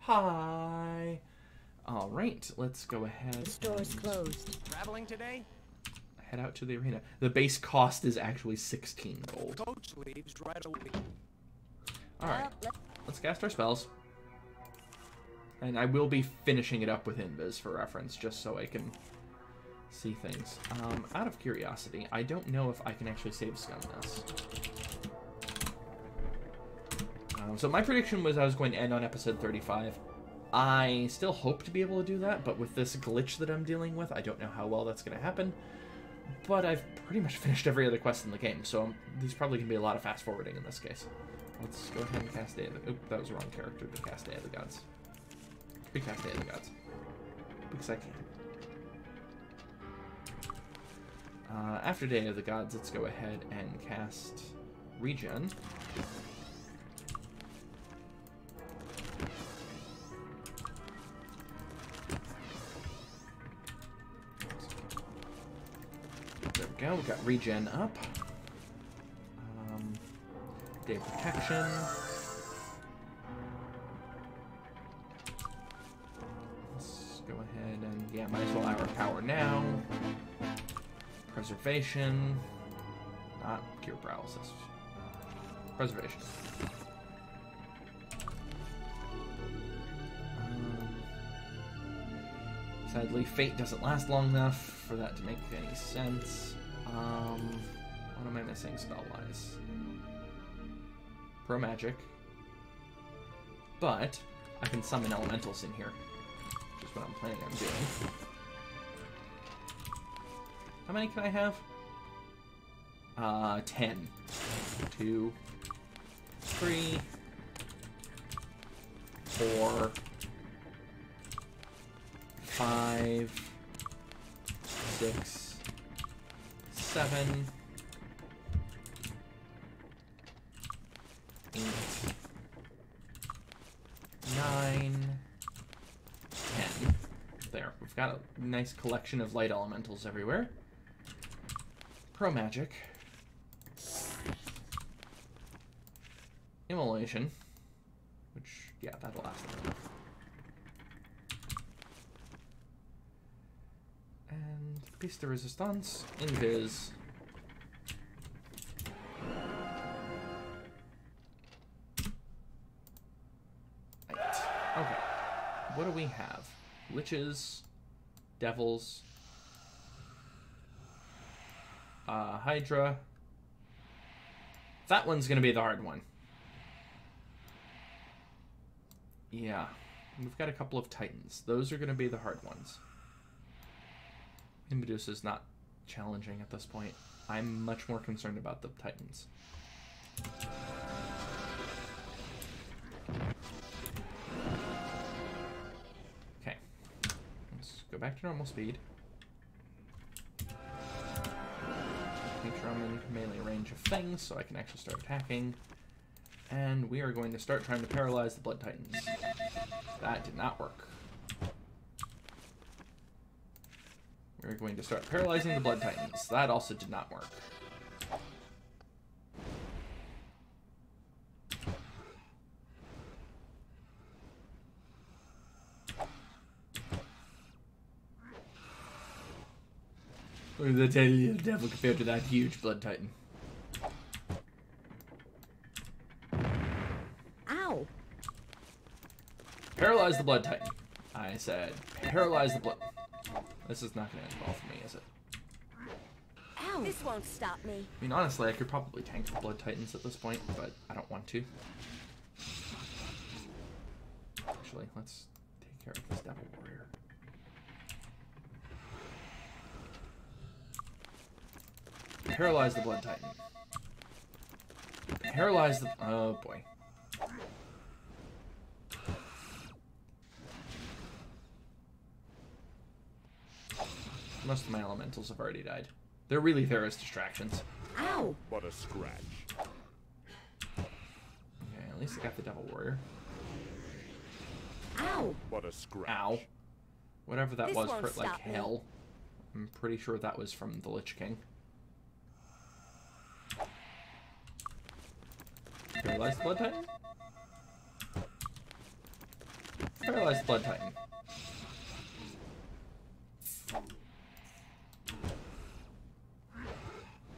Hi. All right, let's go ahead. The store's and closed. Traveling today? Head out to the arena. The base cost is actually 16 gold. Coach leaves right away. All right, let- let's cast our spells. And I will be finishing it up with Invis for reference, just so I can see things. Um, out of curiosity, I don't know if I can actually save scum this. Um, so my prediction was I was going to end on episode 35. I still hope to be able to do that, but with this glitch that I'm dealing with, I don't know how well that's going to happen. But I've pretty much finished every other quest in the game, so there's probably going to be a lot of fast forwarding in this case. Let's go ahead and cast Day of the... Oop, that was the wrong character to cast Day of the Gods. Recast Day of the Gods. Because I can. Uh, after Day of the Gods, let's go ahead and cast Regen. Go, we got Regen up. Um, Day of Protection. Let's go ahead and, yeah, might as well hour power now. Preservation. Not cure paralysis. Preservation. Um, sadly, fate doesn't last long enough for that to make any sense. Um, what am I missing spell-wise? Pro magic. But I can summon elementals in here, which is what I'm planning on doing. How many can I have? Uh, ten. Two. Three. Four. Five. Six. Seven. Eight. Nine. Ten. There. We've got a nice collection of light elementals everywhere. Pro Magic. Immolation. Which, yeah, that'll last enough. And Piece de Resistance. Invis. Right. Okay. What do we have? Liches. Devils. Uh, Hydra. That one's gonna be the hard one. Yeah. We've got a couple of Titans. Those are gonna be the hard ones. Medusa's not challenging at this point. I'm much more concerned about the Titans. Okay. Let's go back to normal speed. Make sure I'm in melee range of things so I can actually start attacking. And we are going to start trying to paralyze the Blood Titans. That did not work. We're going to start paralyzing the Blood Titans. That also did not work. Look at the tiny devil compared to that huge Blood Titan. Ow! Paralyze the Blood Titan. I said, paralyze the Blood... This is not going to end well for me, is it? Ow! This won't stop me. I mean, honestly, I could probably tank the Blood Titans at this point, but I don't want to. Actually, let's take care of this Devil Warrior. Paralyze the Blood Titan. Paralyze the... Oh, boy. Most of my elementals have already died. They're really there as distractions. Ow! What a scratch. Okay, at least I got the Devil Warrior. Ow! What a scratch. Ow. Whatever that This was won't hurt like me. hell. I'm pretty sure that was from the Lich King. Paralyze the Blood Titan? paralyze Blood Titan.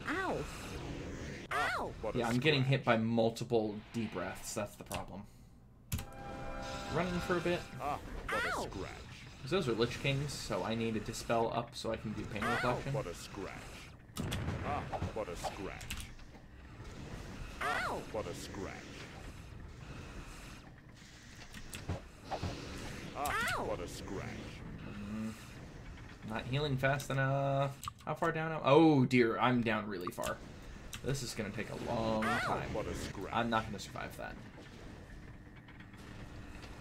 Ow! Ow! What Yeah, I'm getting hit by multiple deep breaths. That's the problem. Running for a bit. Ah, what Ow. a scratch. 'cause Those are Lich Kings, so I need a Dispel up so I can do Pain Ow. Reflection. What a scratch. Ah, what a scratch. Ow! What a scratch. Ah, Ow. what a scratch. Not healing fast enough. How far down? am- Oh dear, I'm down really far. This is gonna take a long time. What a scratch. I'm not gonna survive that.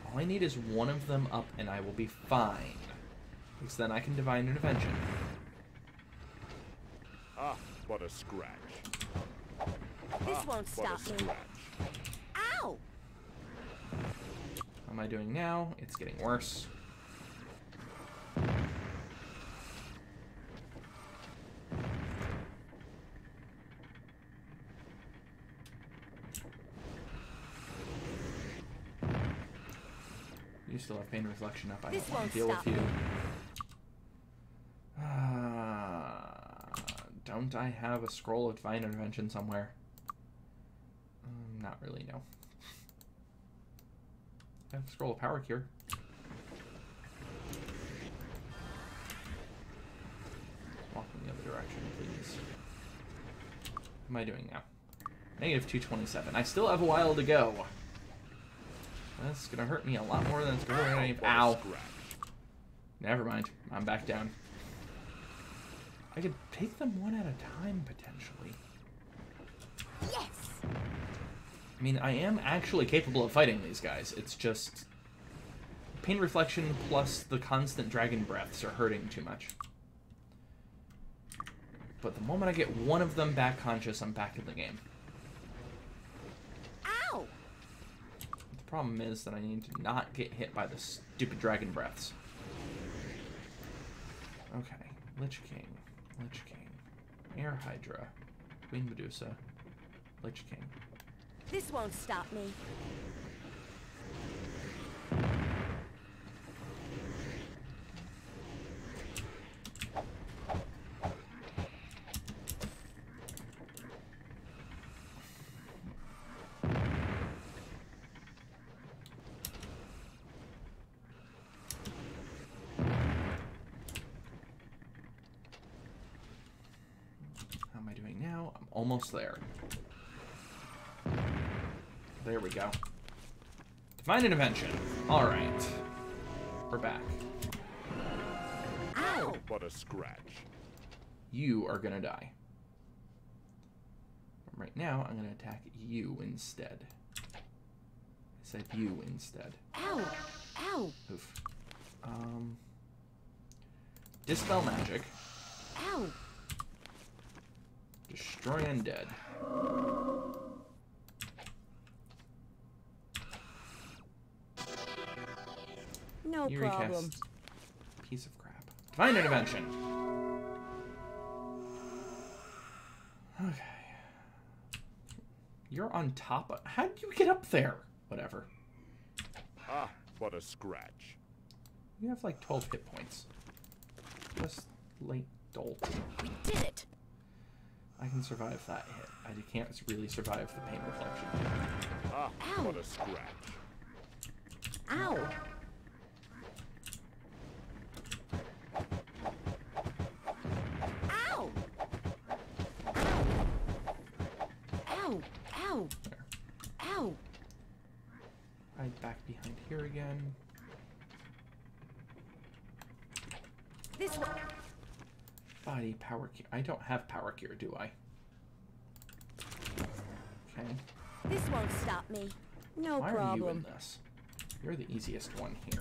All I need is one of them up and I will be fine. Because then I can divine intervention. Ah, what a scratch. This Ah, won't stop me. Ow! How am I doing now? It's getting worse. Pain reflection up. I This don't want to deal stop with you. Ah, don't I have a scroll of divine intervention somewhere? Um, not really, no. I have a scroll of power cure. Walk in the other direction, please. What am I doing now? Negative 227. I still have a while to go. That's gonna hurt me a lot more than it's gonna hurt any. Ow. Never mind. I'm back down. I could take them one at a time, potentially. Yes! I mean, I am actually capable of fighting these guys. It's just... Pain Reflection plus the constant Dragon Breaths are hurting too much. But the moment I get one of them back conscious, I'm back in the game. Ow! The problem is that I need to not get hit by the stupid Dragon Breaths. Okay. Lich King. Lich King. Air Hydra. Queen Medusa. Lich King. This won't stop me. How am I doing now? I'm almost there. There we go. Divine intervention. All right. We're back. Ow! What a scratch. You are gonna die. Right now, I'm gonna attack you instead. I said you instead. Ow! Ow! Oof. Um. Dispel magic. Ow! Destroy undead. No You problem. recast. Piece of crap. Divine intervention. Okay. You're on top of. How did you get up there? Whatever. Ah, what a scratch. You have like 12 hit points. Just late dolt. We did it! I can survive that hit. I can't really survive the pain reflection. Ah, Ow. what a scratch. Ow! Ow! Ow! Ow! There. Ow! Right back behind here again. This one. Body power cure. I don't have power cure, do I? Okay. This won't stop me. No Why are you in problem. this? You're the easiest one here.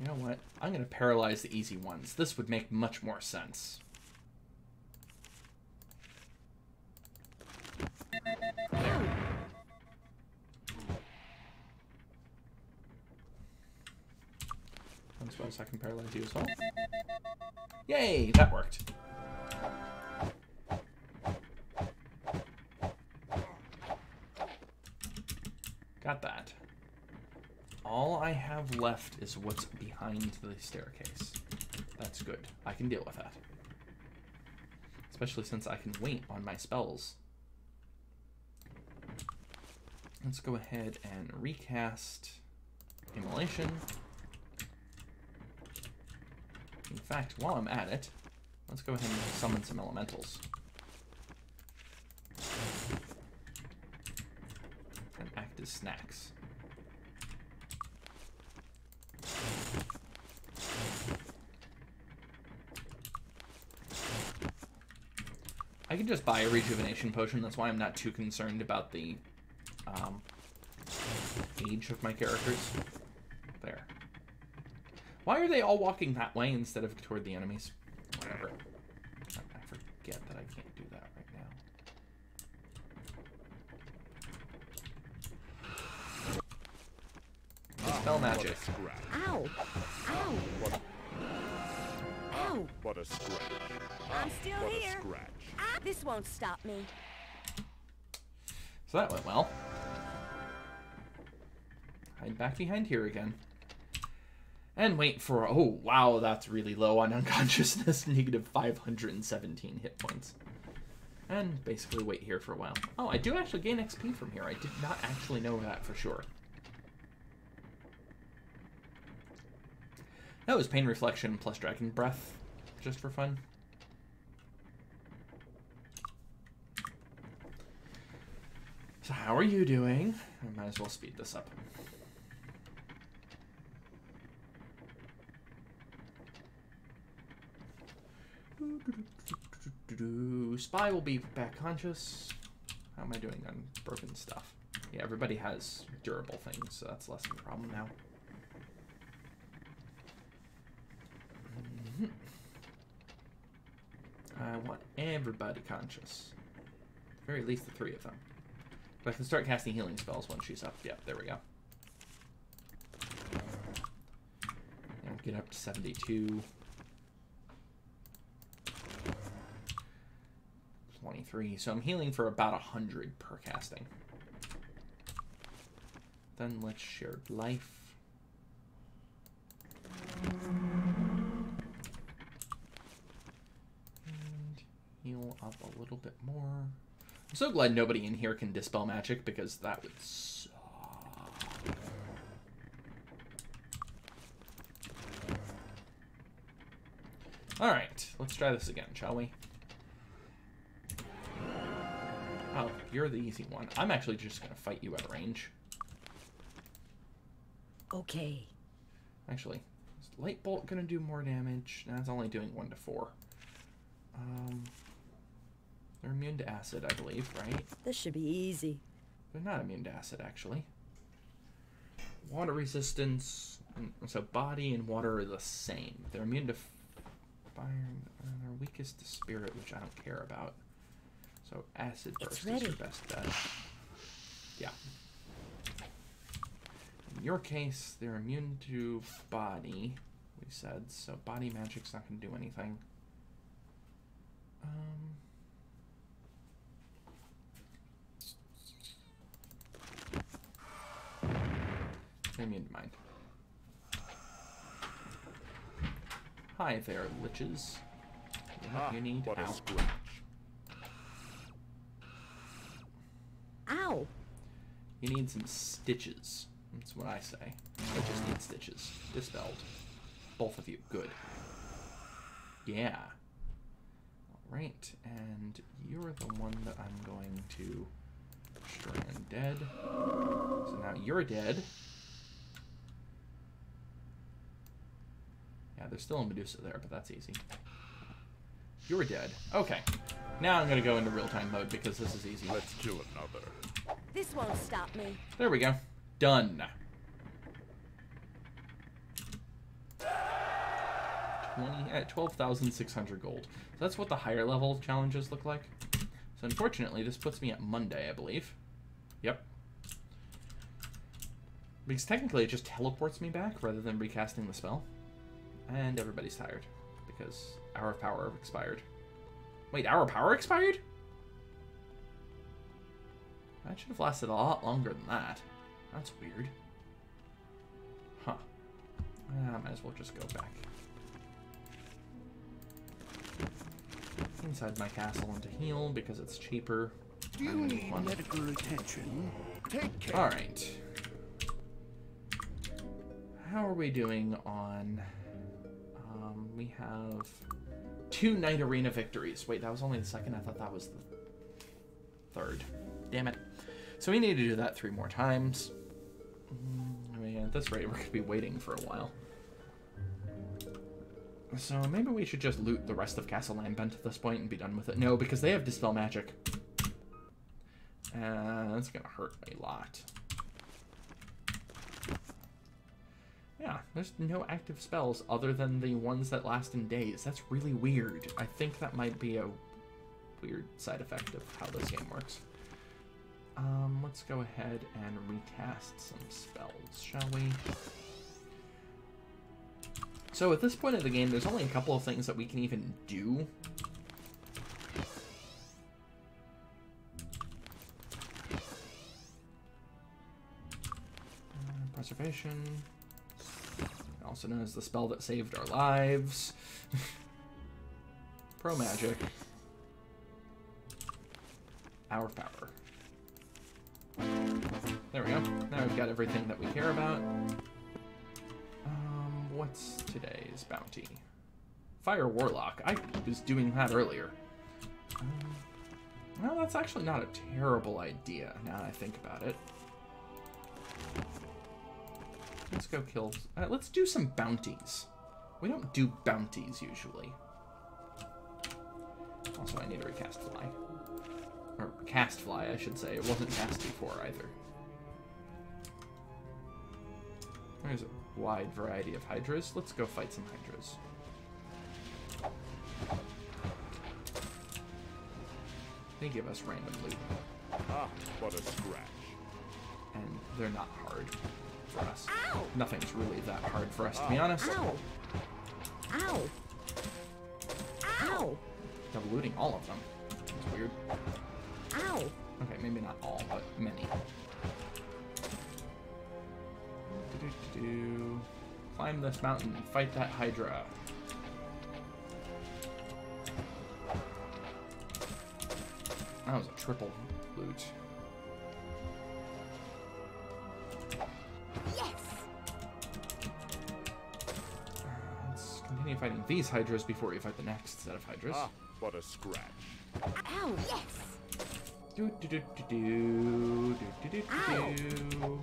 You know what? I'm gonna paralyze the easy ones. This would make much more sense. I can paralyze you as well. Yay! That worked. Got that. All I have left is what's behind the staircase. That's good. I can deal with that. Especially since I can wait on my spells. Let's go ahead and recast Immolation. In fact, while I'm at it, let's go ahead and summon some elementals. And act as snacks. I can just buy a rejuvenation potion. That's why I'm not too concerned about the um, age of my characters. There. Why are they all walking that way instead of toward the enemies? Whatever. I, I forget that I can't do that right now. Spell What magic. a scratch. Ow! Ow! What, Ow! what a scratch. I'm still What a here. scratch. Ah, this won't stop me. So that went well. Hide back behind here again. And wait for... Oh, wow, that's really low on unconsciousness. Negative 517 hit points. And basically wait here for a while. Oh, I do actually gain XP from here. I did not actually know that for sure. That was Pain Reflection plus Dragon Breath, just for fun. So how are you doing? I might as well speed this up. Spy will be back conscious. How am I doing on broken stuff? Yeah, everybody has durable things, so that's less of a problem now. Mhm. I want everybody conscious. At very least the three of them. But I can start casting healing spells when she's up. Yep, there we go. Get up to 72. 23. So I'm healing for about 100 per casting. Then let's shared life. And heal up a little bit more. I'm so glad nobody in here can dispel magic because that would suck. Alright, let's try this again, shall we? Oh, you're the easy one. I'm actually just going to fight you at range. Okay. Actually, is Light Bolt going to do more damage? No, it's only doing 1 to 4. Um, they're immune to acid, I believe, right? This should be easy. They're not immune to acid, actually. Water resistance. and- So body and water are the same. They're immune to fire. and They're weakest to spirit, which I don't care about. So acid It's burst is your best bet. Yeah. In your case, they're immune to body. We said so. Body magic's not going to do anything. Um. Immune to mine. Hi there, liches. Yeah, Ah, you need what ow. You need some stitches. That's what I say. I just need stitches. Dispelled. Both of you. Good. Yeah. Alright, and you're the one that I'm going to strand dead. So now you're dead. Yeah, there's still a Medusa there, but that's easy. You're dead. Okay. Now I'm going to go into real-time mode because this is easy. Let's kill another. This won't stop me. There we go. Done. 20 at 12,600 gold. So that's what the higher level challenges look like. So unfortunately, this puts me at Monday, I believe. Yep. Because technically it just teleports me back rather than recasting the spell. And everybody's tired. Because Hour of Power expired. Wait, Hour of Power expired? That should have lasted a lot longer than that. That's weird. Huh. Ah, might as well just go back. Inside my castle and to heal because it's cheaper. Do you need medical attention? Take care. Alright. How are we doing on... Um, we have two Knight Arena victories. Wait, that was only the second? I thought that was the third. Damn it. So we need to do that three more times. Mm, I mean, at this rate, we're going to be waiting for a while. So maybe we should just loot the rest of Castle Lambent at this point and be done with it. No, because they have Dispel Magic. And that's going to hurt a lot. Yeah, there's no active spells other than the ones that last in days. That's really weird. I think that might be a weird side effect of how this game works. Um, let's go ahead and recast some spells, shall we? So at this point of the game, there's only a couple of things that we can even do. Uh, preservation. Also known as the spell that saved our lives. Pro magic. Hour power. There we go. Now we've got everything that we care about. Um, what's today's bounty? Fire Warlock. I was doing that earlier. Um, well, that's actually not a terrible idea, now that I think about it. Let's go kill... Uh, let's do some bounties. We don't do bounties, usually. Also, I need to recast Fly. Or cast Fly, I should say. It wasn't cast before, either. There's a wide variety of Hydras. Let's go fight some Hydras. They give us random loot, Ah, what a scratch. and they're not hard for us. Ow! Nothing's really that hard for us, to be honest. Ow! Ow! Ow! Double looting all of them. It's weird. Ow! Okay, maybe not all, but many. Do-do-do-do. Climb this mountain and fight that Hydra. That was a triple loot. Yes! Let's continue fighting these Hydras before we fight the next set of Hydras. Ah, what a scratch. Ow! Yes! Do do do do do do do Ow. do do.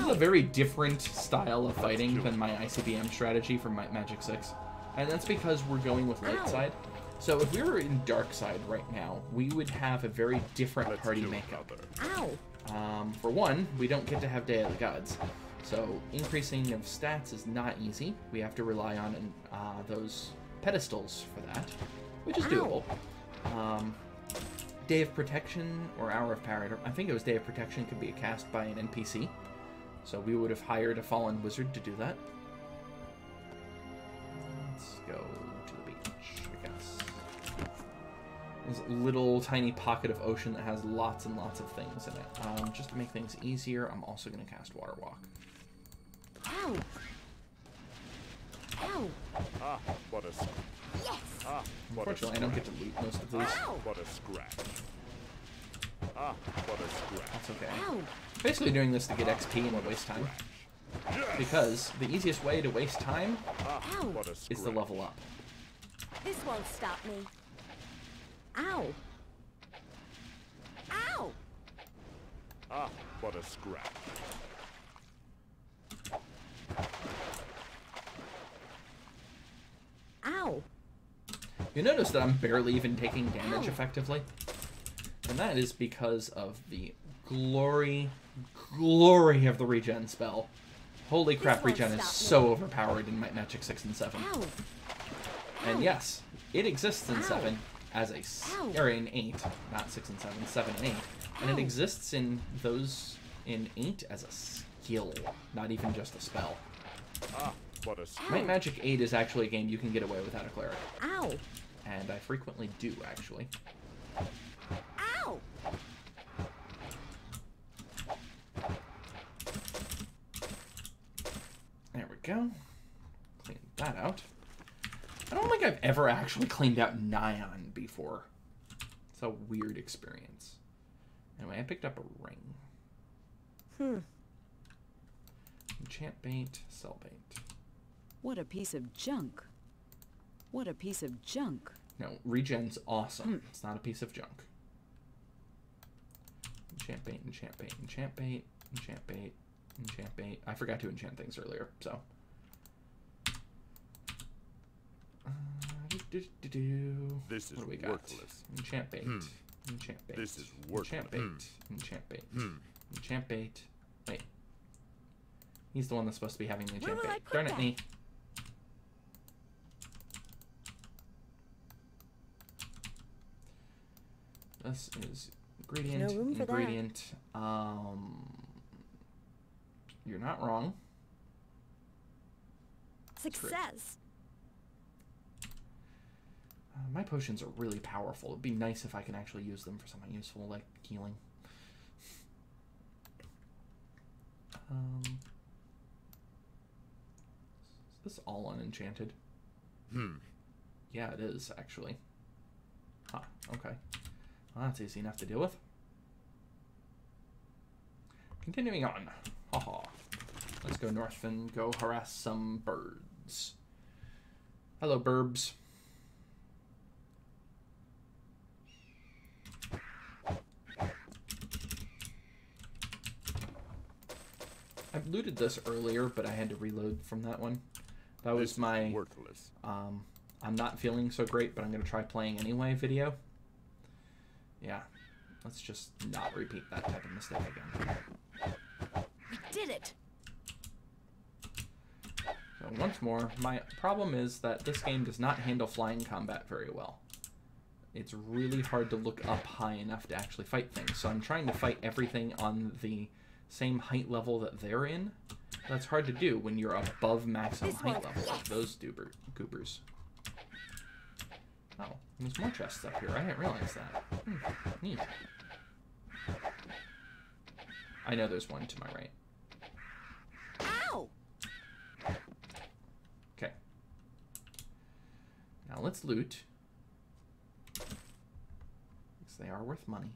This is a very different style of fighting than my ICBM strategy from my Magic 6. And that's because we're going with light side. So if we were in dark side right now, we would have a very different party makeup. Ow! Um, for one, we don't get to have Day of the Gods. So increasing of stats is not easy. We have to rely on uh, those pedestals for that, which is doable. Um, Day of Protection or Hour of Power, I I think it was Day of Protection could be a cast by an NPC. So we would have hired a fallen wizard to do that. Let's go to the beach, I guess. This little tiny pocket of ocean that has lots and lots of things in it. Um, just to make things easier, I'm also going to cast Water Walk. Ow! Ow! Ah, what a scratch. Yes! Ah, what Unfortunately, I don't get to loot most of these. Ow! What a scratch. Ah, what a scratch. That's okay. Ow! Basically doing this to get XP and to waste time. Because the easiest way to waste time Ah, Ow. what a scratch. is to level up. This won't stop me. Ow! Ow! Ah, what a scratch. Ow! You notice that I'm barely even taking damage Ow. effectively. And that is because of the glory, glory of the regen spell. Holy crap, regen is stop me. so overpowered in Might Magic 6 and 7. Ow! And yes, it exists in Ow. 7 as a... Ow. or in 8, not 6 and 7, 7 and 8. And it exists in those in 8 as a skill, not even just a spell. Ah, what a scratch. Might Magic 8 is actually a game you can get away without a cleric. Ow! And I frequently do, actually. Ow! There we go. Clean that out. I don't think I've ever actually cleaned out Nighon before. It's a weird experience. Anyway, I picked up a ring. Hmm. Enchant bait, sell bait. What a piece of junk. What a piece of junk. No, regen's awesome. Hmm. It's not a piece of junk. Enchant bait, enchant bait, enchant bait, enchant bait, enchant bait. I forgot to enchant things earlier, so. Uh. This is what do we got? worthless. Enchant bait. Hmm. Enchant bait. This is Enchant bait. Hmm. Enchant bait. Hmm. Enchant bait. Wait. He's the one that's supposed to be having the Where enchant I bait. put Darn it, that? me. This is ingredient. room for that. ingredient. Um, you're not wrong. Success. Uh, my potions are really powerful. It'd be nice if I can actually use them for something useful, like healing. Um, is this all unenchanted? Hmm. Yeah, it is actually. Huh. Okay. Well, that's easy enough to deal with. Continuing on. Haha. Let's go north and go harass some birds. Hello, burbs. I looted this earlier, but I had to reload from that one. That was my worthless. um, I'm not feeling so great, but I'm going to try playing anyway video. Let's just not repeat that type of mistake again. We did it. So once more, my problem is that this game does not handle flying combat very well. It's really hard to look up high enough to actually fight things. So I'm trying to fight everything on the same height level that they're in. That's hard to do when you're above maximum height level, like those duber, goobers. Oh, there's more chests up here. I didn't realize that. Hmm, neat. I know there's one to my right. Ow! Okay. Now let's loot. Because they are worth money.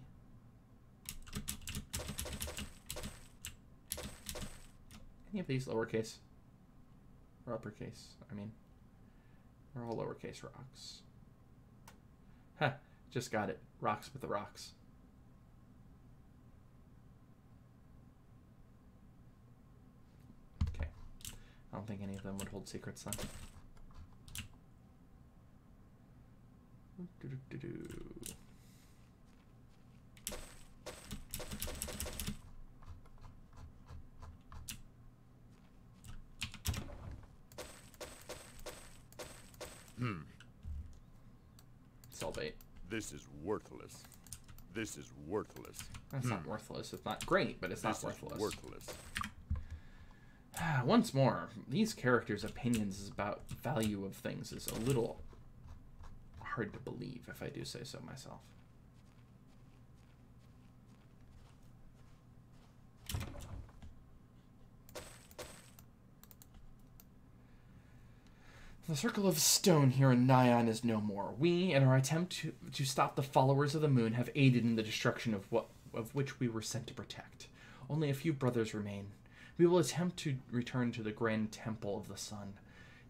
Any of these lowercase? Or uppercase, I mean. They're all lowercase rocks. Huh, just got it. Rocks with the rocks. Okay. I don't think any of them would hold secrets then. Do-do-do-do. Hmm. Sell bait. This is worthless. This is worthless. That's not hmm. worthless. It's not great, but it's This not is worthless. worthless. Once more, these characters' opinions about value of things is a little hard to believe, if I do say so myself. The Circle of Stone here in Nighon is no more. We, in our attempt to, to stop the followers of the moon, have aided in the destruction of what of which we were sent to protect. Only a few brothers remain. We will attempt to return to the Grand Temple of the Sun.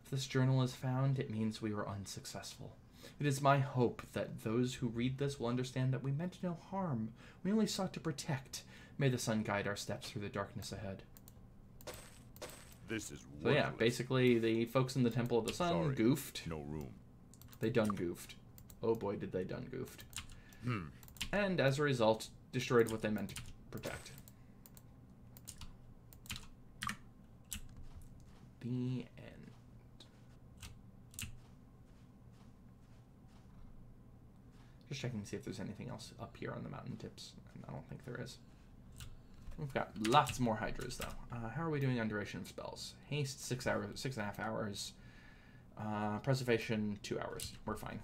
If this journal is found, it means we were unsuccessful. It is my hope that those who read this will understand that we meant no harm. We only sought to protect. May the sun guide our steps through the darkness ahead. This is So yeah, basically the folks in the Temple of the Sun Sorry. goofed. No room. They done goofed. Oh boy, did they done goofed. Hmm. And as a result, destroyed what they meant to protect. The end. Just checking to see if there's anything else up here on the mountain tips. I don't think there is. We've got lots more hydras though. Uh, how are we doing on duration of spells? Haste six hours, six and a half hours. Uh, preservation two hours. We're fine.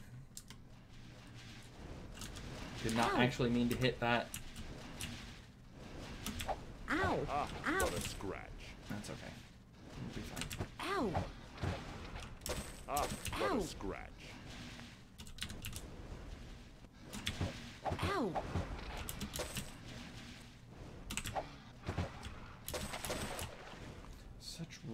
Did not Ow. actually mean to hit that. Ow! Ah, Ow! what a scratch. That's okay. We'll be fine. Ow! Ah, what Ow. a scratch. Ow!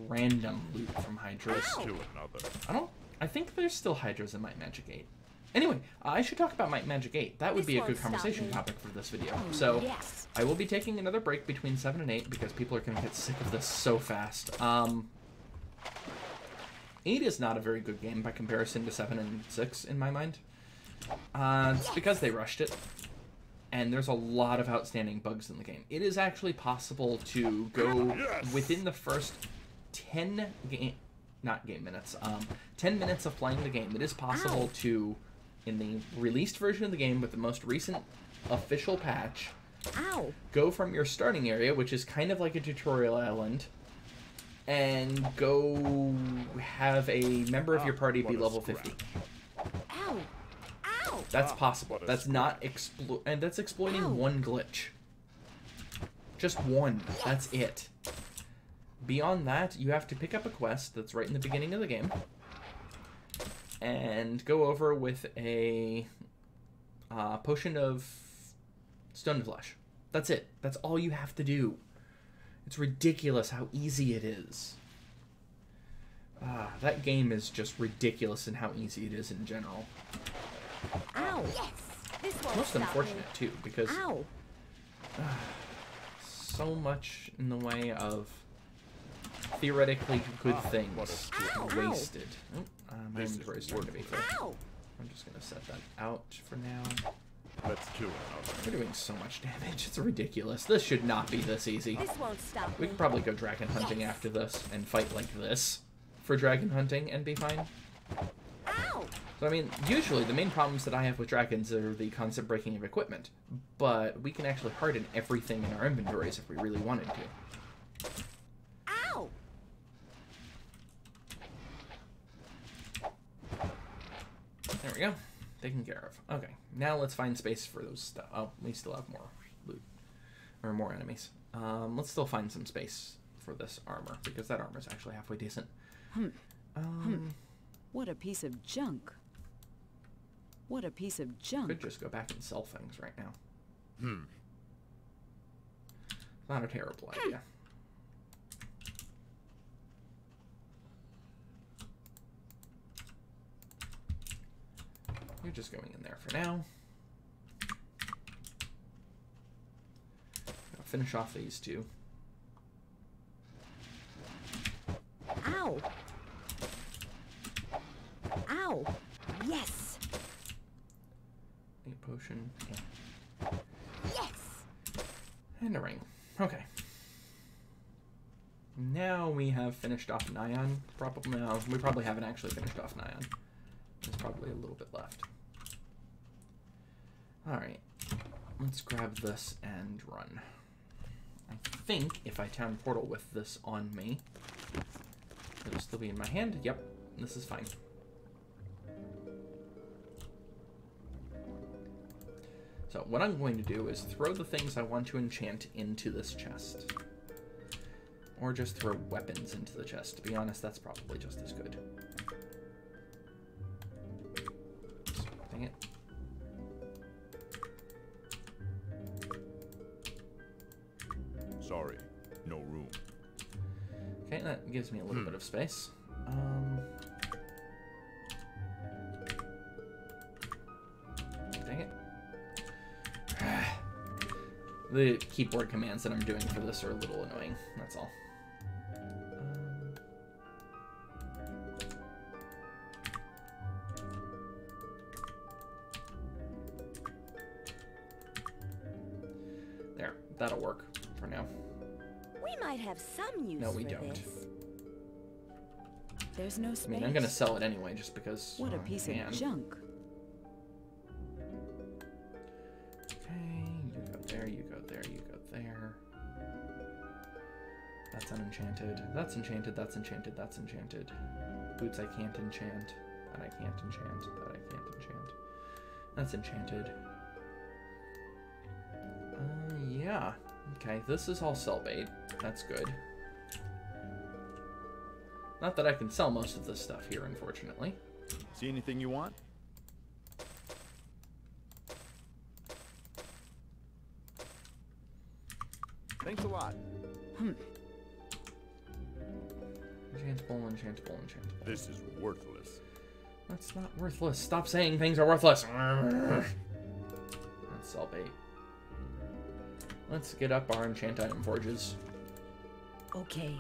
Random loot from Hydras. To another. I don't. I think there's still Hydras in Might Magic 8. Anyway, I should talk about Might Magic 8. That would This be a good conversation topic for this video. Oh, So, yes. I will be taking another break between 7 and 8 because people are going to get sick of this so fast. Um, 8 is not a very good game by comparison to 7 and 6 in my mind. Uh, it's because they rushed it. And there's a lot of outstanding bugs in the game. It is actually possible to go Yes! within the first 10 game not game minutes um 10 minutes of playing the game it is possible Ow. to in the released version of the game with the most recent official patch Ow! go from your starting area, which is kind of like a tutorial island, and go have a member of your Ah, party be level 50. Ow! Ow! That's Ah, possible. what a That's not explo- and that's exploiting Ow. one glitch. Just one. That's it. Beyond that, you have to pick up a quest that's right in the beginning of the game and go over with a uh, potion of stone flesh. That's it. That's all you have to do. It's ridiculous how easy it is. Ah, that game is just ridiculous in how easy it is in general. Ow! Yes! This won't Most stop unfortunate too, because me. Ow! so much in the way of theoretically good Ah, things what a Ow, get ow. wasted. Oh, uh, my This is starting to be full. Ow! I'm just gonna set that out for now. Let's do another. We're doing so much damage. It's ridiculous. This should not be this easy. This won't stop We me. could probably go dragon hunting Yes. after this and fight like this for dragon hunting and be fine. Ow! So I mean, usually the main problems that I have with dragons are the constant breaking of equipment, but we can actually harden everything in our inventories if we really wanted to. Ow! There we go. Taken care of. Okay, now let's find space for those stuff. Oh, we still have more loot. Or more enemies. Um, let's still find some space for this armor, because that armor is actually halfway decent. Hmm. Um, What a piece of junk. What a piece of junk. could just go back and sell things right now. Hmm. Not a terrible idea. You're just going in there for now. Gotta finish off these two. Ow! Ow! Yes! A potion. Yeah. Yes! And a ring. Okay. Now we have finished off Nighon. Probably no, we probably haven't actually finished off Nighon. There's probably a little bit left. Alright. Let's grab this and run. I think if I town portal with this on me, it'll still be in my hand. Yep, this is fine. So what I'm going to do is throw the things I want to enchant into this chest. Or just throw weapons into the chest. To be honest, that's probably just as good. Dang it. Gives me a little bit of space. Um, dang it. the keyboard commands that I'm doing for this are a little annoying, that's all. There's no I mean, I'm gonna sell it anyway, just because. What a I piece can. of junk. Okay, you go there, you go there, you go there. That's unenchanted. That's enchanted, that's enchanted, that's enchanted. Boots I can't enchant. That I can't enchant. That I can't enchant. That's enchanted. Uh, yeah. Okay, this is all sell bait. That's good. Not that I can sell most of this stuff here, unfortunately. See anything you want? Thanks a lot. Hmm. Enchantable, enchantable, enchantable. This is worthless. That's not worthless. Stop saying things are worthless. Let's sell bait. Let's get up our enchant item forges. Okay.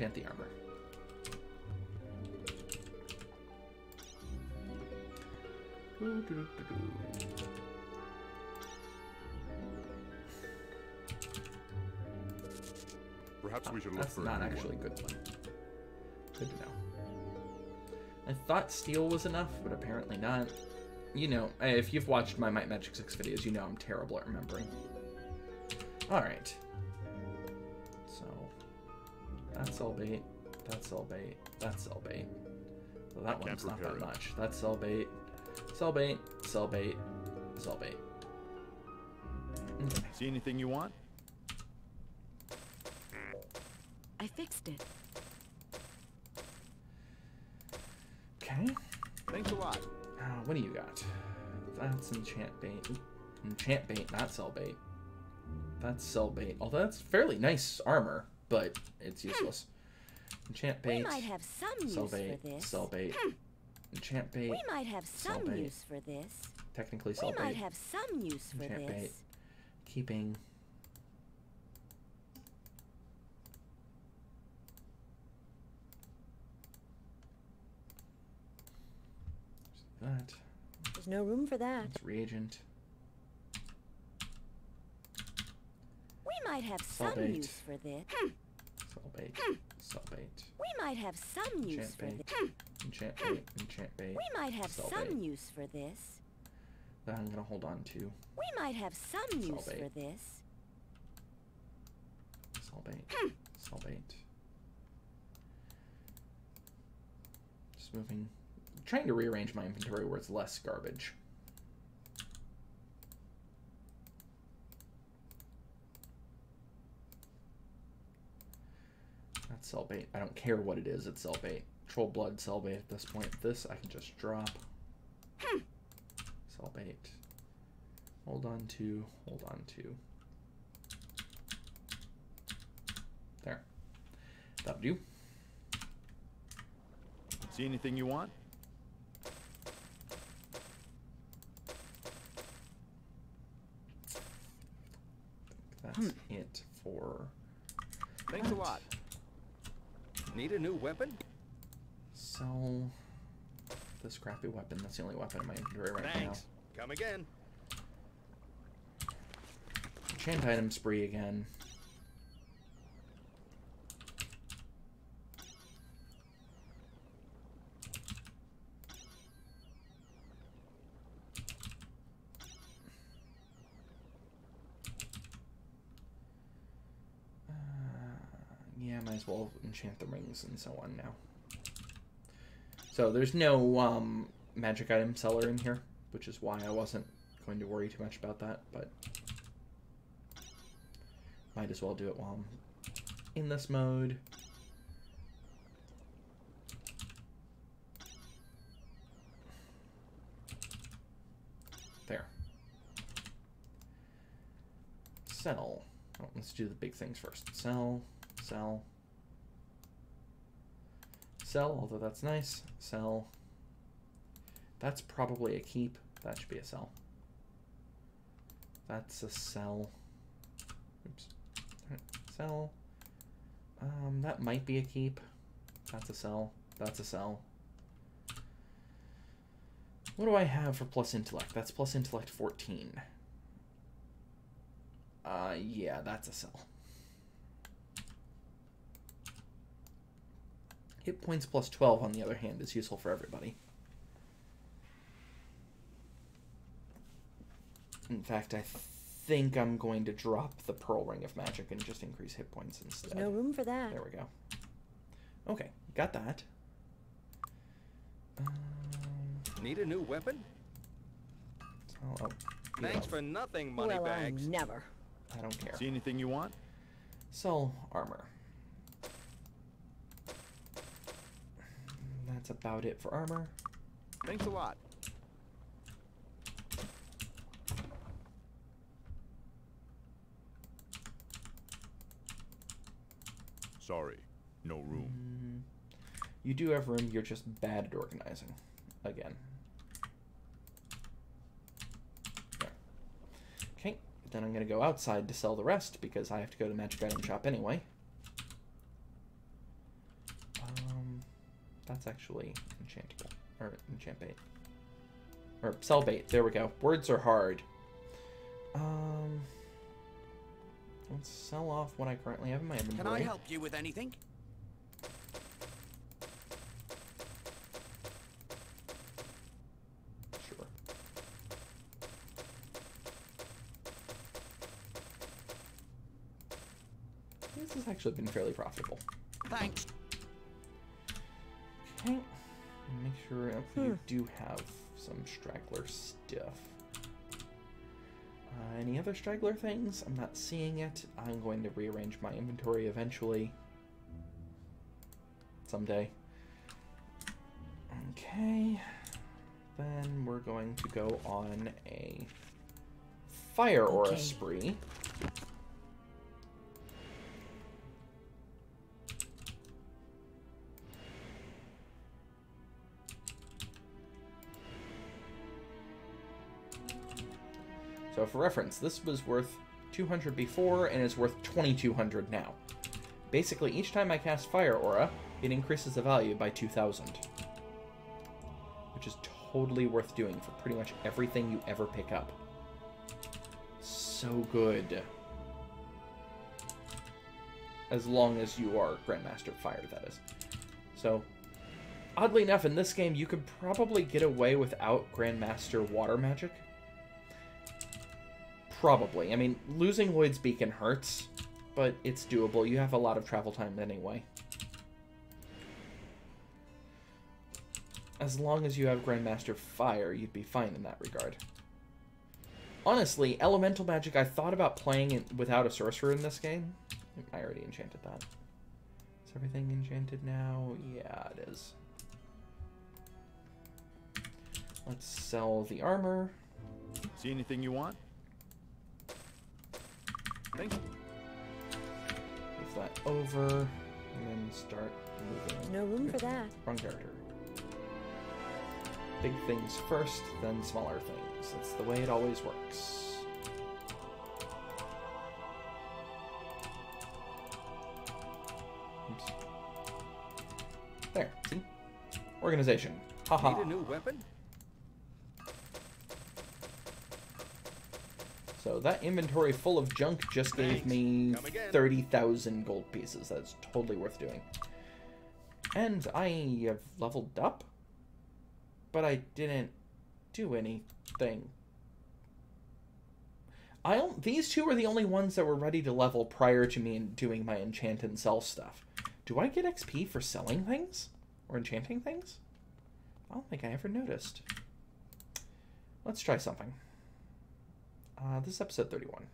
Enchant the armor. Perhaps we should look That's for not actually one. good one. Good to know. I thought steel was enough, but apparently not. You know, if you've watched my Might Magic 6 videos, you know I'm terrible at remembering. Alright. So, that's all bait. That's all bait. That's all bait. So that Can't one's not that it. much. That's sell bait. Sell bait. Sell bait. Sell bait. Okay. See anything you want? I fixed it. Okay. Thanks a lot. Uh, what do you got? That's enchant bait. Oop, Enchant bait, not sell bait. That's sell bait. Although that's fairly nice armor, but it's useless. Enchant bait. We bait. might have some use bait. for this. Sell bait. Hmm. Enchant bait. We might have some bait. use for this. Technically We sell might have some use for Enchant bait. this. Keeping. That. There's no room for that. That's reagent. We might have some bait. use for this. Hmm. Bait. Hmm. Sell bait. We might have some use Enchant for bait. this. Hmm. Hmm. Enchant bait. Enchant bait. We might have some bait. use for this. That I'm gonna hold on to. We might have some Sell use for this. Sell bait. Sell bait. Just moving. Trying to rearrange my inventory where it's less garbage. Cell bait. I don't care what it is, it's sell bait. Troll blood sell bait at this point. This I can just drop. Hmm. Sell bait. Hold on to, hold on to. There. That'll do. See anything you want? That's hmm. it for Thanks a lot. Need a new weapon? sell this crappy weapon. That's the only weapon in my inventory right Thanks. Come again. now. Enchant item spree again. Uh, yeah, might as well enchant the rings and so on now. So there's no um, magic item seller in here, which is why I wasn't going to worry too much about that, but might as well do it while I'm in this mode. There. Sell. Oh, let's do the big things first. Sell, sell, sell, although that's nice. Sell. That's probably a keep. That should be a sell. That's a sell. Oops. Sell. Um, that might be a keep. That's a sell. That's a sell. What do I have for plus intellect? That's plus intellect 14. Uh, yeah, that's a sell. Hit points plus 12, on the other hand, is useful for everybody. In fact, I think I'm going to drop the Pearl Ring of Magic and just increase hit points instead. There's no room for that. There we go. Okay, got that. Um, Need a new weapon? oh, oh, Thanks yeah. for nothing, well, I moneybags. never. I don't care. See anything you want? Sell armor. That's about it for armor. Thanks a lot. Sorry, no room. Mm-hmm. You do have room, you're just bad at organizing. Again. There. Okay, then I'm gonna go outside to sell the rest because I have to go to Magic Item Shop anyway. Um, that's actually enchantable. Or enchant bait. Or sell bait, there we go. Words are hard. Um, let's sell off what I currently have in my inventory. Can I help you with anything? Sure. This has actually been fairly profitable. Thanks. Okay. Make sure you do have some straggler stuff. Uh, any other straggler things? I'm not seeing it. I'm going to rearrange my inventory eventually. Someday. Okay. Then we're going to go on a fire aura Okay. spree. For reference, this was worth 200 before and is worth 2200 now. Basically, each time I cast Fire Aura, it increases the value by 2000. Which is totally worth doing for pretty much everything you ever pick up. So good. As long as you are Grandmaster Fire, that is. So, oddly enough, in this game, you could probably get away without Grandmaster Water Magic. Probably. I mean, losing Lloyd's Beacon hurts, but it's doable. You have a lot of travel time anyway. As long as you have Grandmaster Fire, you'd be fine in that regard. Honestly, Elemental Magic, I thought about playing it without a Sorcerer in this game. I already enchanted that. Is everything enchanted now? Yeah, it is. Let's sell the armor. See anything you want? Thanks. Move that over, and then start moving. No room for that. Wrong character. Big things first, then smaller things. That's the way it always works. Oops. There, see? Organization. Haha. Need a new weapon? So that inventory full of junk just gave me Come again. 30,000 gold pieces. That's totally worth doing. And I have leveled up, but I didn't do anything. I don't, these two are the only ones that were ready to level prior to me doing my enchant and sell stuff. Do I get XP for selling things? Or enchanting things? I don't think I ever noticed. Let's try something. Uh, this is episode 31.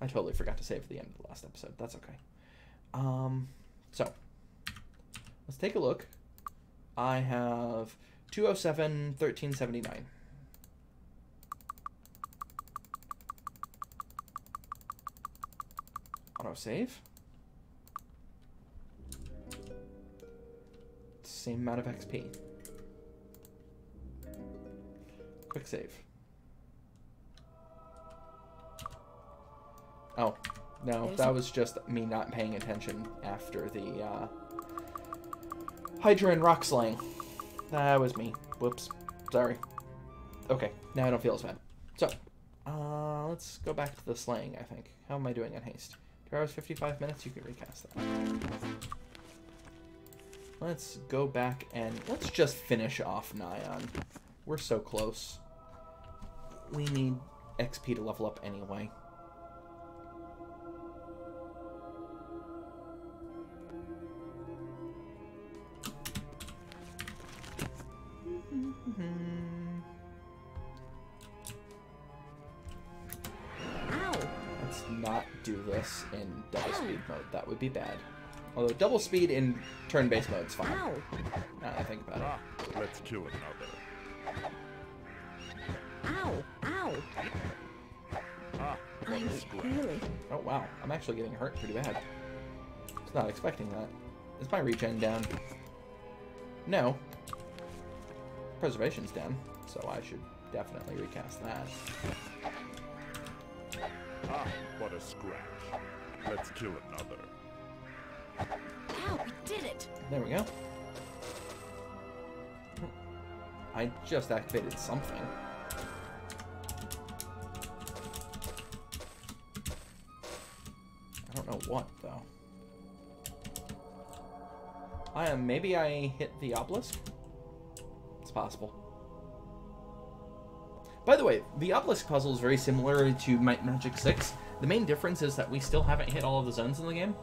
I totally forgot to save the end of the last episode. That's okay. Um, so, let's take a look. I have 207, 1379. Auto save. Same amount of XP. Quick save. Oh, no, There's that was just me not paying attention after the uh, Hydra and rock slaying. That was me. Whoops. Sorry. Okay, now I don't feel as bad. So, uh, let's go back to the slaying, I think. How am I doing on haste? Two hours, 55 minutes? You can recast that. Let's go back and let's just finish off Nighon. We're so close. We need XP to level up anyway. in double speed mode. That would be bad. Although double speed in turn-based mode is fine. Now that I think about it. Ah, let's kill another. now. Ow. Ow. Ah, what a I'm scratch. really. Oh wow, I'm actually getting hurt pretty bad. I Was not expecting that. Is my regen down? No. Preservation's down, so I should definitely recast that. Ah, what a scratch. Let's kill another. Ow. We did it. There we go. I just activated something. Know what, though. I am. Maybe I hit the obelisk? It's possible. By the way, the obelisk puzzle is very similar to Might Magic 6. The main difference is that we still haven't hit all of the zones in the game.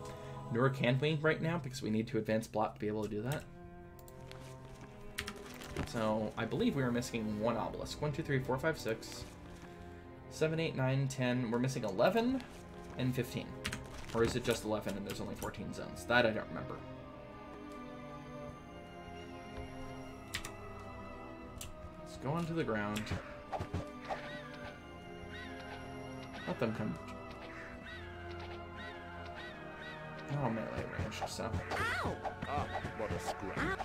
Nor can we right now because we need to advance block to be able to do that. So I believe we were missing one obelisk. 1, 2, 3, 4, 5, 6, 7, 8, 9, 10. We're missing 11 and 15. Or is it just 11 and there's only 14 zones? That I don't remember. Let's go onto the ground. Let them come. Oh, melee range, so. Ow. Ah, what a scratch.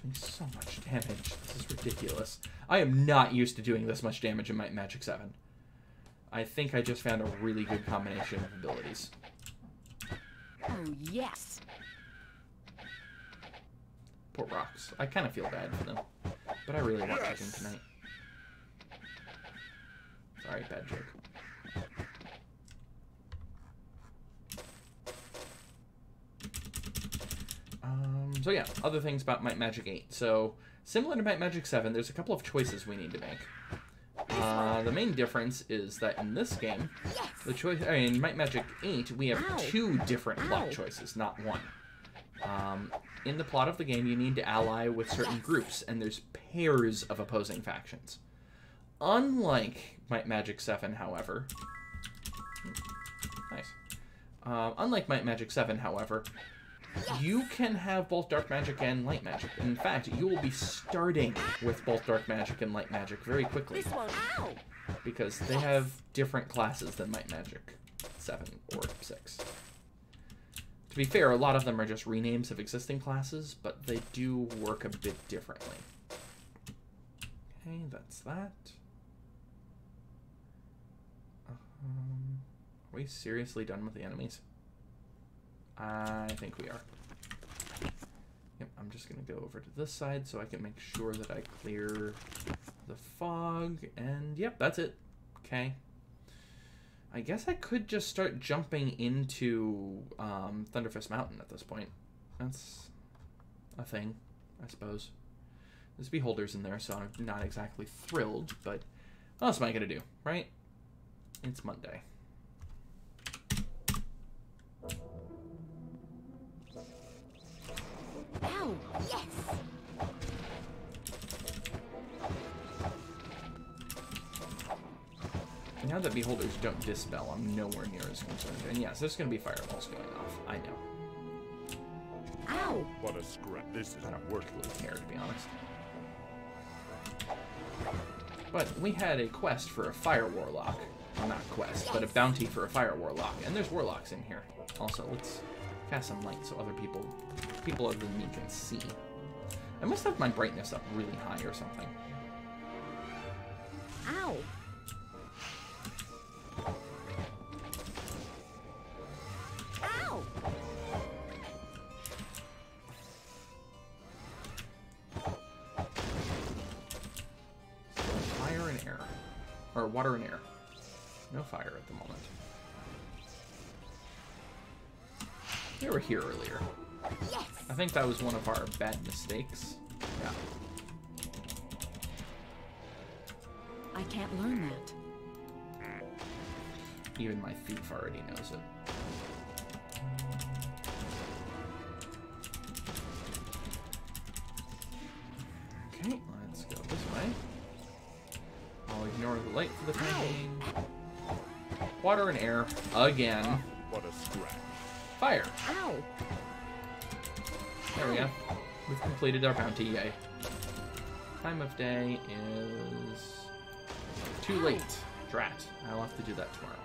Doing so much damage. This is ridiculous. I am not used to doing this much damage in Might Magic 7. I think I just found a really good combination of abilities. Oh yes. Poor rocks. I kind of feel bad for them. But I really want Yes. chicken tonight. Sorry, bad joke. Um, so yeah, other things about Might Magic 8. So, similar to Might Magic 7, there's a couple of choices we need to make. Uh, the main difference is that in this game, the choice I mean, in Might Magic 8, we have Ow. two different plot choices, not one. Um, in the plot of the game, you need to ally with certain groups, and there's pairs of opposing factions. Unlike Might Magic 7, however, nice. Um, unlike Might Magic 7, however, you can have both Dark Magic and Light Magic. In fact, you will be starting with both Dark Magic and Light Magic very quickly This one. Ow. because they have different classes than Might Magic 7 or 6. To be fair, a lot of them are just renames of existing classes, but they do work a bit differently. Okay, that's that. Um, are we seriously done with the enemies? I think we are. Yep, I'm just going to go over to this side so I can make sure that I clear the fog, and yep, that's it. Okay. I guess I could just start jumping into um, Thunderfist Mountain at this point. That's a thing, I suppose. There's beholders in there, so I'm not exactly thrilled, but what else am I going to do, right? It's Monday. Ow. Yes. Now that beholders don't dispel, I'm nowhere near as concerned. And yes, there's going to be fireballs going off. I know. Ow. What a scrap. This is I don't worthless. really care, to be honest. But we had a quest for a fire warlock. Well, not quest, but a bounty for a fire warlock. And there's warlocks in here. Also, let's cast some light so other people, people other than me can see. I must have my brightness up really high or something. Ow. Ow. Fire and air. Or water and air. No fire at the moment. They were here earlier. Yes. I think that was one of our bad mistakes. Yeah. I can't learn that. Even my thief already knows it. Okay, let's go this way. I'll ignore the light for the time being. Water and air again. What a scratch. Fire. Ow! There we go. We've completed our bounty. Yay. Time of day is too late. Drat. I'll have to do that tomorrow.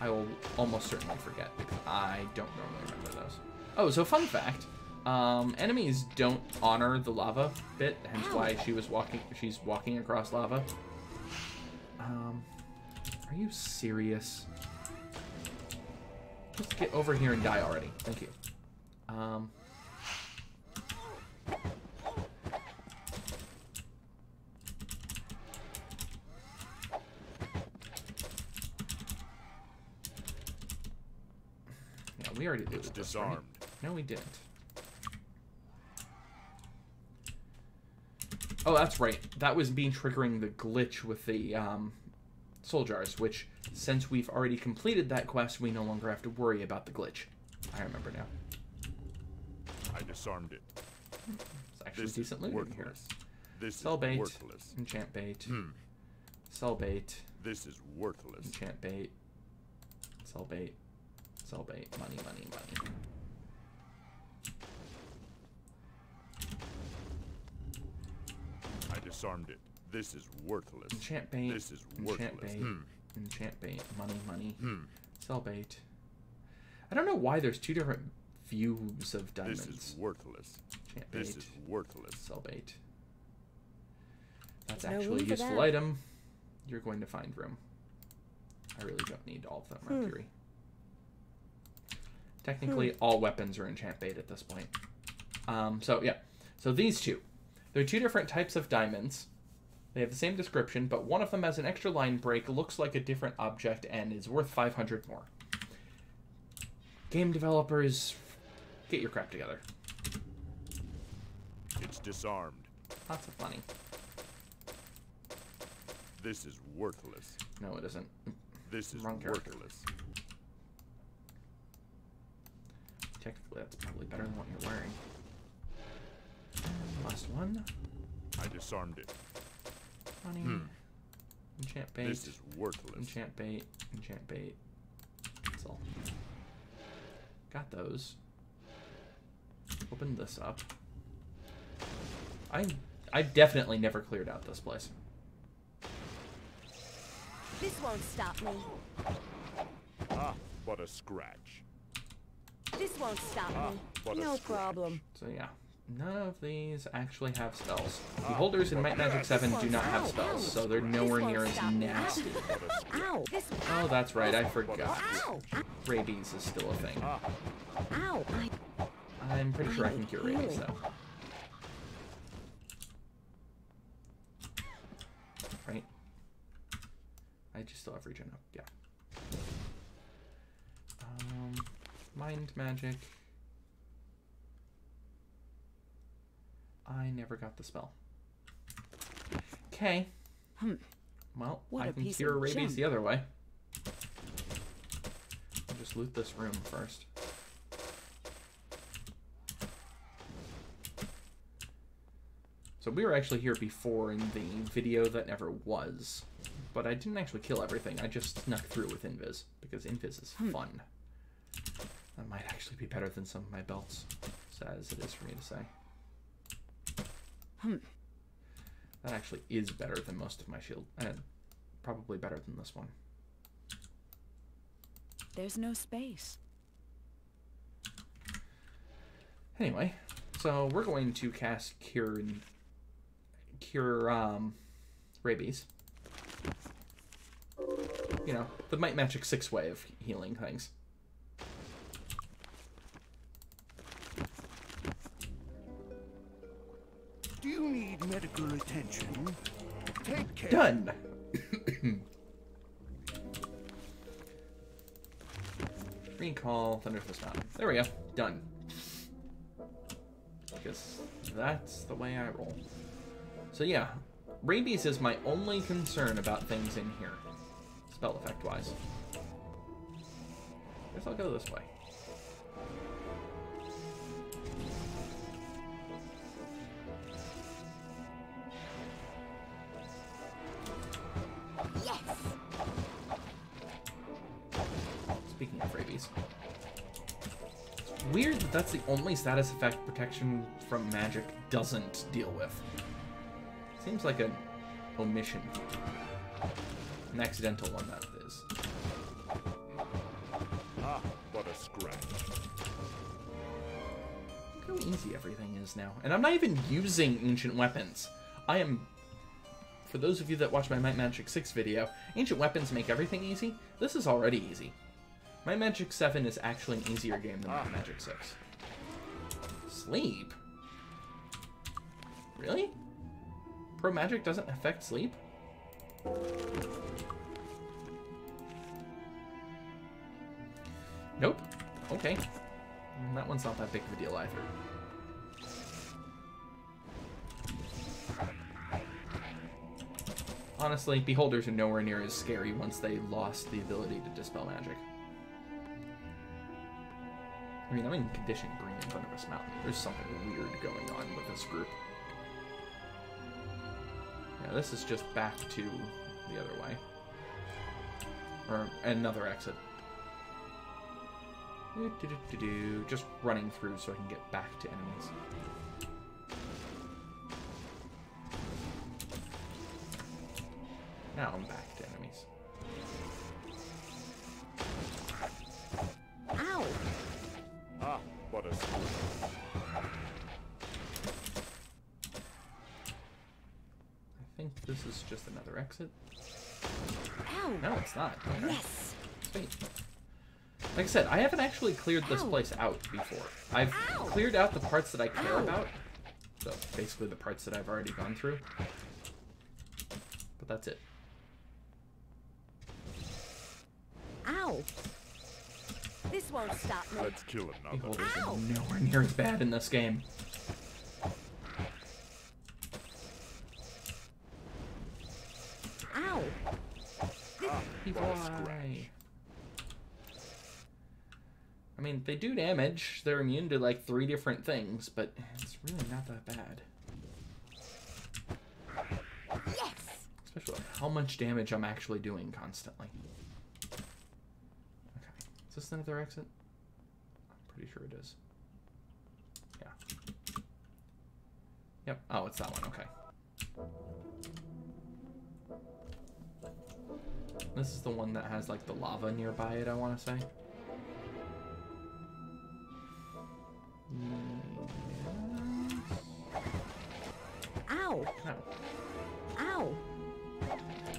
I will almost certainly forget because I don't normally remember those. Oh, so fun fact. Um, enemies don't honor the lava bit, hence why she was walking. She's walking across lava. Um, are you serious? Just get over here and die already. Thank you. Um. Yeah, we already did It's this, right? disarmed. No, we didn't. Oh, that's right. That was me triggering the glitch with the um, soul jars, which, since we've already completed that quest, we no longer have to worry about the glitch. I remember now. I disarmed it. It's actually This decent loot in here. This Sell is bait, worthless. enchant bait, Hmm. sell bait, This is worthless. enchant bait, sell bait, sell bait, money, money, money. I disarmed it. This is worthless. Enchant bait, This is enchant worthless. bait, Hmm. enchant bait, money, money, Hmm. sell bait. I don't know why there's two different views of diamonds. This diamonds. is worthless. Enchant bait. This is worthless. sell bait. That's There's no actually a useful item. You're going to find room. I really don't need all of that Hmm. mercury. Technically, all weapons are enchant bait at this point. Um, so yeah, so these two, they're two different types of diamonds. They have the same description, but one of them has an extra line break, looks like a different object, and is worth 500 more. Game developers, get your crap together. It's disarmed. Lots of money. This is worthless. No, it isn't. This is Wrong character. worthless. Technically, that's probably better than what you're wearing. Last one. I disarmed it. Money. Hmm. Enchant bait. This is worthless. Enchant bait. Enchant bait. That's all. Got those. Open this up. I I definitely never cleared out this place. This won't stop me. Ah, what a scratch. This won't stop Ah, me. what a No scratch. problem. So yeah, none of these actually have spells. Ah, Beholders in Might Magic 7 do not have spells, so they're nowhere near as nasty. What a scratch. Ow! This. Oh, that's right, I forgot. Rabies is still a thing. Ah, I'm pretty sure I can cure rabies though. Right? I just still have regen up, yeah. Um, mind magic. I never got the spell. Okay. Hmm. Well, What I can cure rabies junk. the other way. I'll just loot this room first. So we were actually here before in the video that never was. But I didn't actually kill everything. I just snuck through with Invis. Because Invis is Hmm. fun. That might actually be better than some of my belts. Sad as it is for me to say. Hmm. That actually is better than most of my shield. And probably better than this one. There's no space. Anyway, so we're going to cast Cure Cure um, Rabies. You know, the Might Magic 6 way of healing things. Done! Recall Thunderfist Mountain. There we go. Done. Because that's the way I roll. So yeah, rabies is my only concern about things in here. Spell effect wise. Guess I'll go this way. That's the only status effect protection from magic doesn't deal with. Seems like an omission. An accidental one, that is. Ah, what a scratch. Look how easy everything is now. And I'm not even using ancient weapons. I am... For those of you that watch my Might Magic 6 video, ancient weapons make everything easy. This is already easy. Might Magic 7 is actually an easier game than Might Magic 6. Sleep? Really? Pro Magic doesn't affect sleep? Nope. Okay. That one's not that big of a deal either. Honestly, beholders are nowhere near as scary once they lost the ability to dispel magic. I mean, I'm in condition green in Thunderfist Mountain. There's something weird going on with this group. Yeah, this is just back to the other way. Or another exit. Do-do-do-do-do. Just running through so I can get back to enemies. Now I'm back just another. Ow! No, it's not. Okay. Yes! Sweet. Like I said, I haven't actually cleared this Ow. place out before. I've Ow. cleared out the parts that I care Ow. about. So basically the parts that I've already gone through. But that's it. Ow! This won't stop me. Let's kill another. Beholders are nowhere near as bad in this game. Ow! People What a eye. scratch. I mean, they do damage. They're immune to like three different things, but it's really not that bad. Yes! Especially how much damage I'm actually doing constantly. Okay. Is this another exit? I'm pretty sure it is. Yeah. Yep. Oh, it's that one. Okay. This is the one that has like the lava nearby it, I want to say. Ow! No. Ow!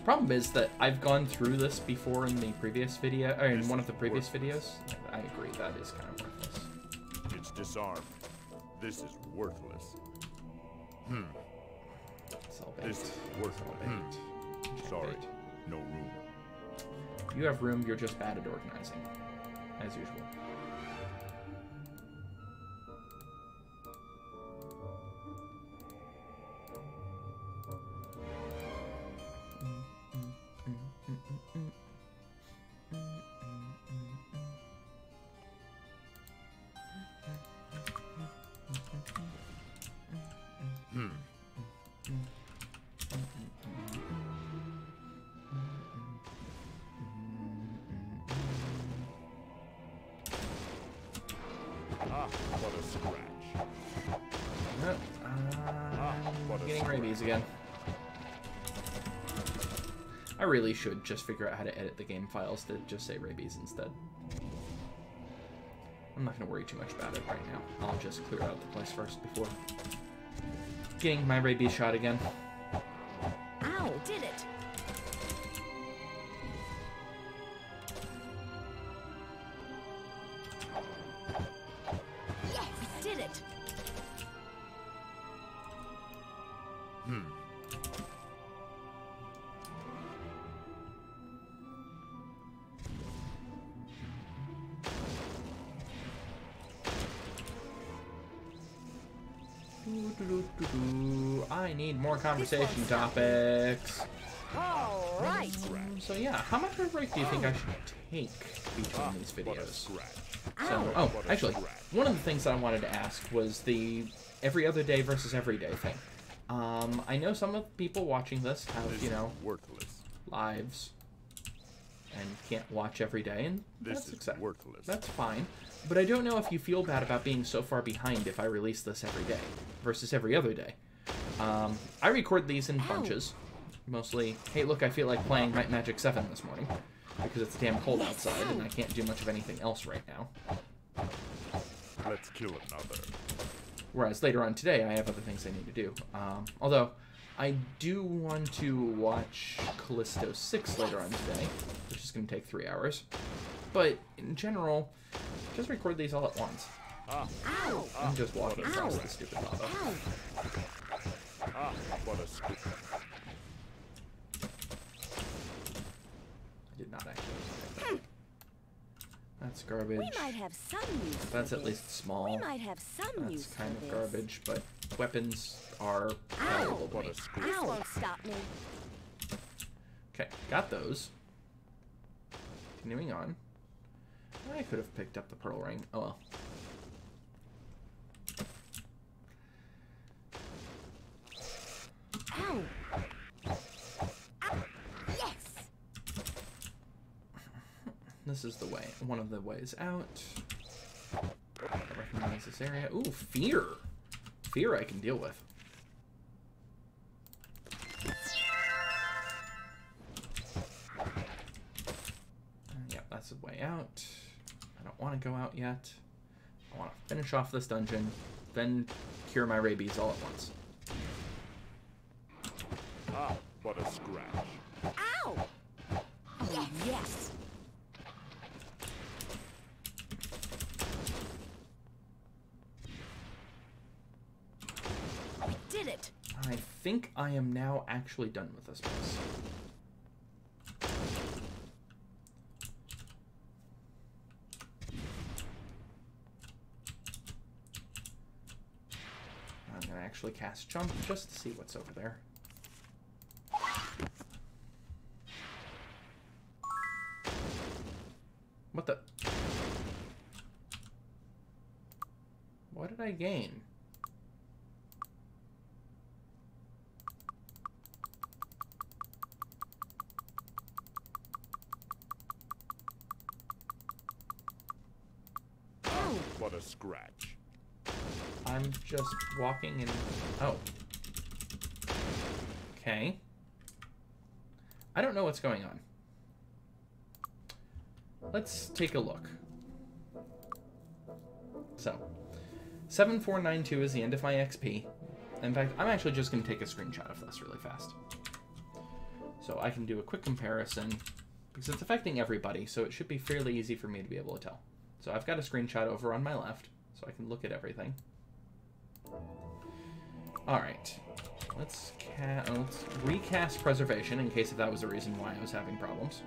Problem is that I've gone through this before in the previous video, or in This one of the previous worthless. videos. I agree, that is kind of worthless. It's disarmed. This is worthless. Hmm. Sell bait. This is Sell worthless. bait. Hmm. Check Sorry, bait. no room. You have room, you're just bad at organizing. As usual. Should just figure out how to edit the game files to just say rabies instead. I'm not going to worry too much about it right now. I'll just clear out the place first before getting my rabies shot again. Conversation topics. All right! So yeah, how much of a break do you think I should take between Ah, these videos? scratch. So, oh, actually, one of the things that I wanted to ask was the every other day versus every day thing. Um, I know some of the people watching this have, you know, worthless. lives and can't watch every day, and that's is accept- worthless. That's fine. But I don't know if you feel bad about being so far behind if I release this every day versus every other day. Um, I record these in bunches. Mostly, hey, look, I feel like playing Might Magic 7 this morning because it's damn cold outside and I can't do much of anything else right now. Let's kill another. Whereas later on today, I have other things I need to do. Um, although, I do want to watch Callisto 6 later on today, which is going to take three hours. But in general, just record these all at once. Ah, Ow! I'm just walking across the stupid lava. Ah, what a scoop. I did not actually. That's garbage. We might have some use That's at least small. We might have some use That's kind of garbage, but weapons are valuable What a scoop. This won't stop me. Okay, got those. Continuing on. I could have picked up the pearl ring. Oh well. Ow! Ow! Yes! This is the way. One of the ways out. I recognize this area. Ooh, fear. Fear I can deal with. Yeah, that's the way out. I don't want to go out yet. I want to finish off this dungeon, then cure my rabies all at once. Ah, what a scratch. Ow! Oh, yes! We did it! I think I am now actually done with this place. I'm gonna actually cast jump just to see what's over there. I gain? What a scratch. I'm just walking in... oh. Okay. I don't know what's going on. Let's take a look. So, 7492 is the end of my XP. In fact, I'm actually just going to take a screenshot of this really fast. So I can do a quick comparison because it's affecting everybody, so it should be fairly easy for me to be able to tell. So I've got a screenshot over on my left, so I can look at everything. All right, let's let's recast preservation in case if that was the reason why I was having problems.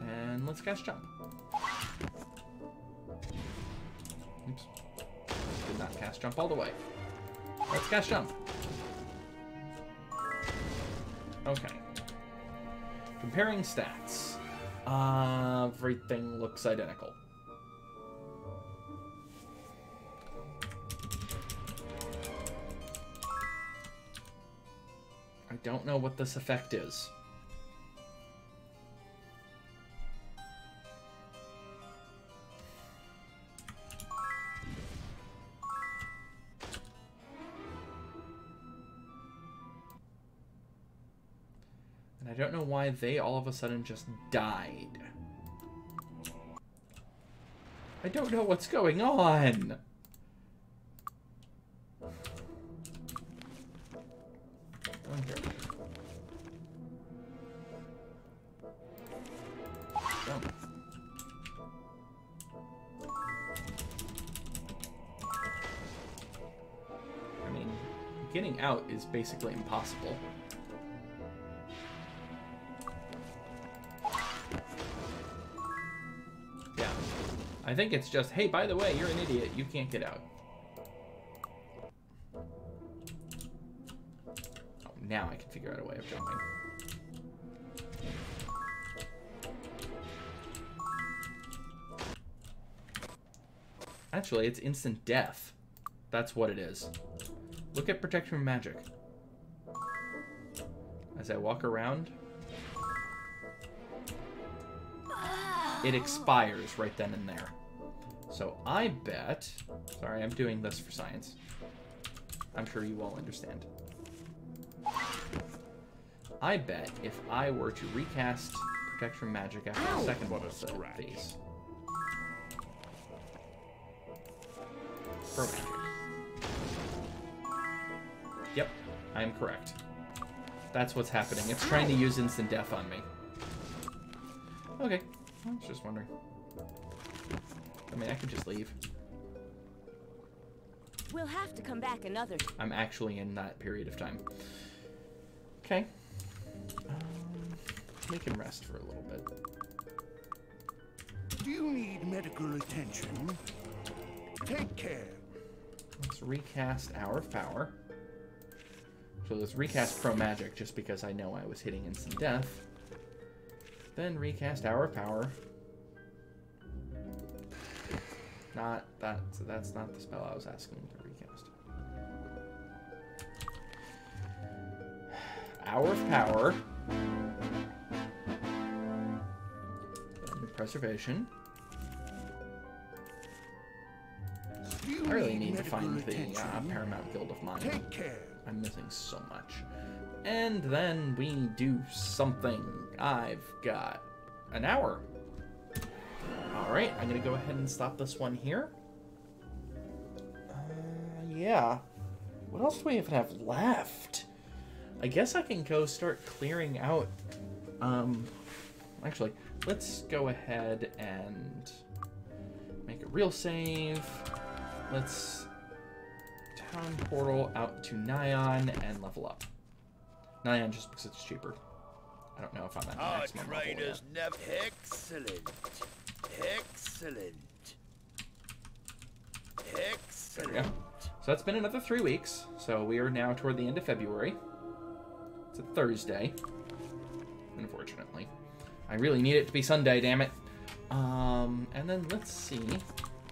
And let's cast jump. Cast jump all the way. Let's cast jump. Okay. Comparing stats. Uh, everything looks identical. I don't know what this effect is. I don't know why they all of a sudden just died. I don't know what's going on. I mean, getting out is basically impossible. I think it's just, hey, by the way, you're an idiot. You can't get out. Oh, now I can figure out a way of jumping. Actually, it's instant death. That's what it is. Look at protection from magic. as I walk around, it expires right then and there. So I bet. Sorry, I'm doing this for science. I'm sure you all understand. I bet if I were to recast Protect from Magic after the second one a of the scratch. phase. For magic. Yep, I am correct. That's what's happening. It's trying to use instant death on me. Okay, I was just wondering. I mean, I could just leave. We'll have to come back another. I'm actually in that period of time. Okay. Um, we can rest for a little bit. Do you need medical attention? Take care. Let's recast Hour Power. So let's recast Pro Magic just because I know I was hitting instant death. Then recast Hour Power. Not that. So that's not the spell I was asking to recast. Hour of Power. Preservation. You I really need to find the uh. Paramount Guild of Mine. Take care. I'm missing so much. And then we do something. I've got an hour. Alright, I'm gonna go ahead and stop this one here. Uh, yeah. What else do we even have left? I guess I can go start clearing out. Um, actually, let's go ahead and make a real save. Let's town portal out to Nighon and level up. Nighon just because it's cheaper. I don't know if I'm at Our maximum level yet. traders never. Excellent. Excellent. There we go. So that's been another three weeks. So we are now toward the end of February. It's a Thursday. Unfortunately. I really need it to be Sunday, damn it. Um, and then let's see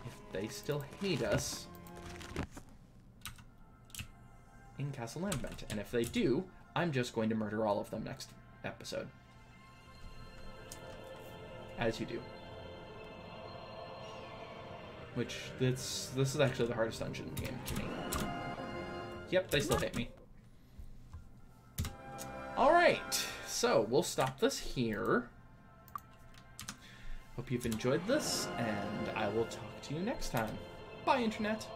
if they still hate us in Castle Lambent. And if they do, I'm just going to murder all of them next episode. As you do. Which this this is actually the hardest dungeon in the game to me. Yep, they still hit me. Alright, so we'll stop this here. Hope you've enjoyed this, and I will talk to you next time. Bye, Internet.